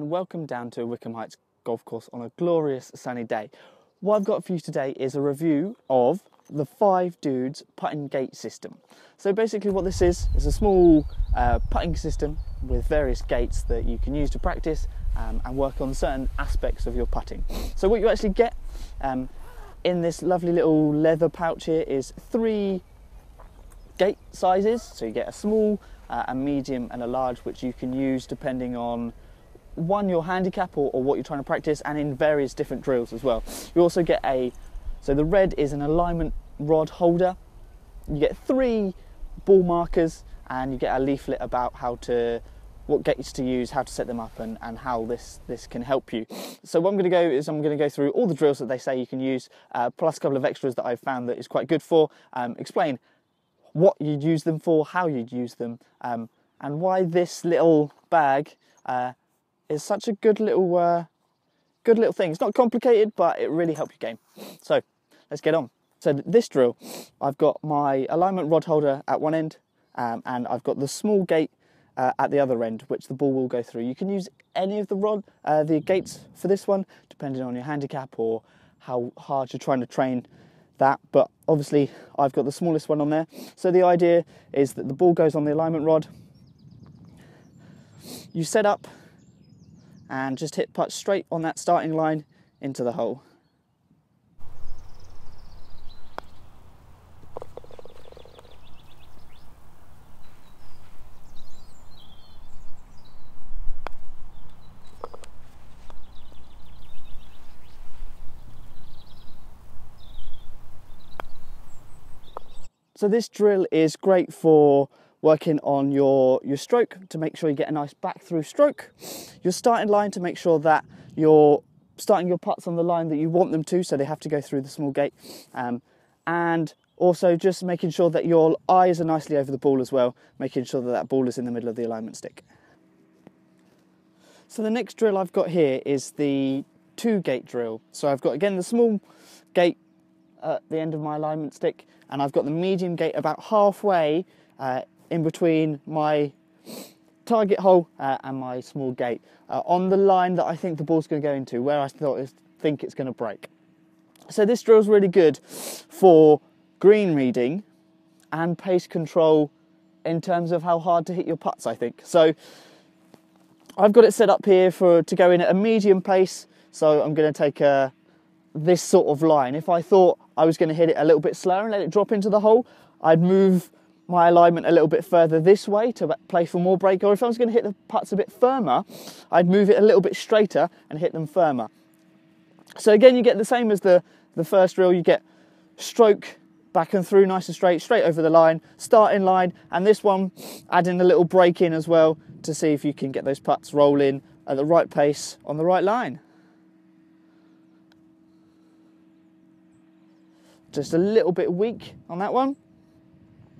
and welcome down to Wycombe Heights Golf Course on a glorious sunny day. What I've got for you today is a review of the Five Dudes putting gate system. So basically what this is, is a small uh, putting system with various gates that you can use to practice um, and work on certain aspects of your putting. So what you actually get um, in this lovely little leather pouch here is three gate sizes. So you get a small, uh, a medium and a large which you can use depending on one your handicap or, or, what you're trying to practice and in various different drills as well. You also get a, so the red is an alignment rod holder. You get three ball markers and you get a leaflet about how to, what gates to use, how to set them up and, and how this, this can help you. So what I'm going to go is I'm going to go through all the drills that they say you can use, uh, plus a couple of extras that I've found that is quite good for, um, explain what you'd use them for, how you'd use them, um, and why this little bag uh, is such a good little, uh, good little thing. It's not complicated, but it really helps your game. So let's get on. So this drill, I've got my alignment rod holder at one end, um, and I've got the small gate uh, at the other end, which the ball will go through. You can use any of the rod, uh, the gates for this one, depending on your handicap or how hard you're trying to train that, but obviously I've got the smallest one on there. So the idea is that the ball goes on the alignment rod, you set up and just hit putt straight on that starting line into the hole. So this drill is great for working on your, your stroke to make sure you get a nice back through stroke. Your starting line to make sure that you're starting your putts on the line that you want them to, so they have to go through the small gate. Um, and also just making sure that your eyes are nicely over the ball as well, making sure that that ball is in the middle of the alignment stick. So the next drill I've got here is the two gate drill. So I've got again the small gate at the end of my alignment stick and I've got the medium gate about halfway uh, in between my target hole uh, and my small gate uh, on the line that I think the ball's going to go into, where I thought think it's going to break. So this drill is really good for green reading and pace control in terms of how hard to hit your putts. I think so. I've got it set up here for to go in at a medium pace. So I'm going to take a this sort of line. If I thought I was going to hit it a little bit slower and let it drop into the hole, I'd move my alignment a little bit further this way to play for more break. Or if I was going to hit the putts a bit firmer, I'd move it a little bit straighter and hit them firmer. So again, you get the same as the, the first drill. You get stroke back and through nice and straight, straight over the line, starting line, and this one adding a little break in as well to see if you can get those putts rolling at the right pace on the right line. Just a little bit weak on that one.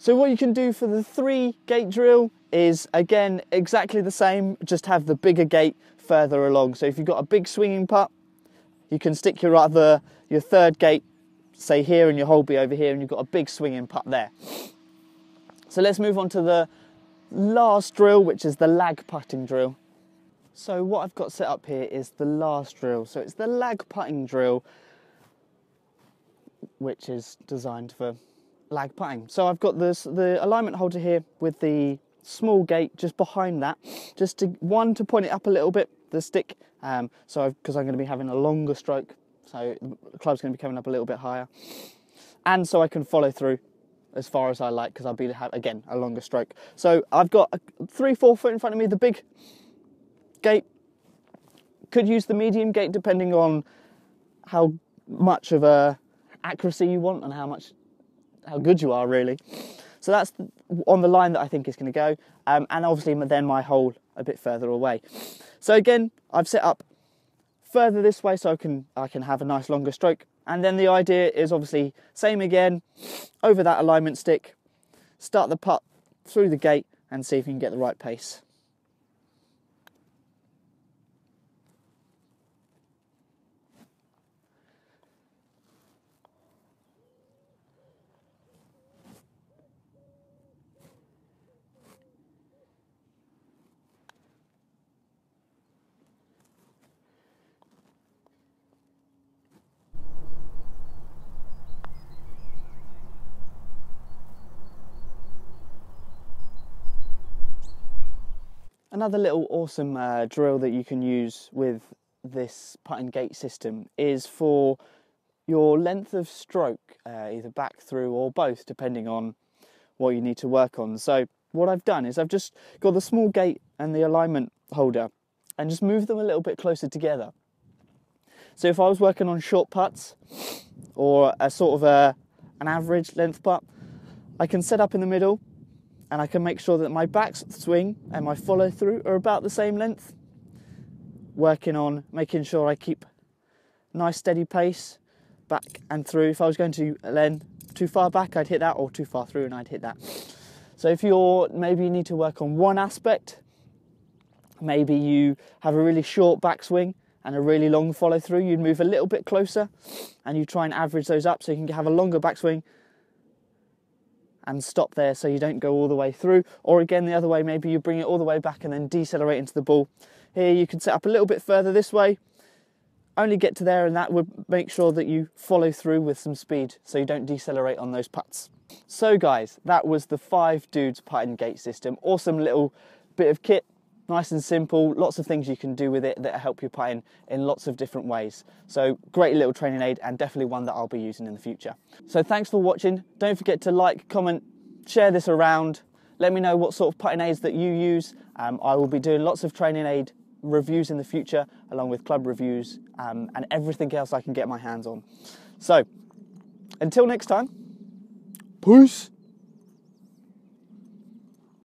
So what you can do for the three gate drill is again exactly the same, just have the bigger gate further along. So if you've got a big swinging putt, you can stick your other, your third gate, say here, and your hole be over here, and you've got a big swinging putt there. So let's move on to the last drill, which is the lag putting drill. So what I've got set up here is the last drill. So it's the lag putting drill, which is designed for lag putting. So I've got this the alignment holder here with the small gate just behind that, just to one to point it up a little bit, the stick. Um, so because I'm going to be having a longer stroke, so the club's going to be coming up a little bit higher, and so I can follow through as far as I like because I'll be again a longer stroke. So I've got a three four foot in front of me, the big gate. Could use the medium gate depending on how much of a accuracy you want and how much how good you are really. So that's on the line that I think is going to go, um, and obviously then my hole a bit further away. So again, I've set up further this way so I can I can have a nice longer stroke, And then the idea is obviously same again, over that alignment stick, start the putt through the gate and see if you can get the right pace. Another little awesome uh, drill that you can use with this putt and gate system is for your length of stroke, uh, either back through or both, depending on what you need to work on. So what I've done is I've just got the small gate and the alignment holder and just moved them a little bit closer together. So if I was working on short putts or a sort of a, an average length putt, I can set up in the middle and I can make sure that my back swing and my follow through are about the same length. Working on making sure I keep nice steady pace back and through. If I was going to then too far back, I'd hit that, or too far through, and I'd hit that. So if you're maybe you need to work on one aspect, maybe you have a really short backswing and a really long follow through, you'd move a little bit closer and you try and average those up so you can have a longer backswing and stop there so you don't go all the way through. Or again, the other way, maybe you bring it all the way back and then decelerate into the ball. Here you can set up a little bit further this way, only get to there and that would make sure that you follow through with some speed so you don't decelerate on those putts. So guys, that was the five dudes putt and gate system. Awesome little bit of kit nice and simple, lots of things you can do with it that help you putting in lots of different ways. So great little training aid and definitely one that I'll be using in the future. So thanks for watching. Don't forget to like, comment, share this around. Let me know what sort of putting aids that you use. Um, I will be doing lots of training aid reviews in the future along with club reviews um, and everything else I can get my hands on. So until next time, peace.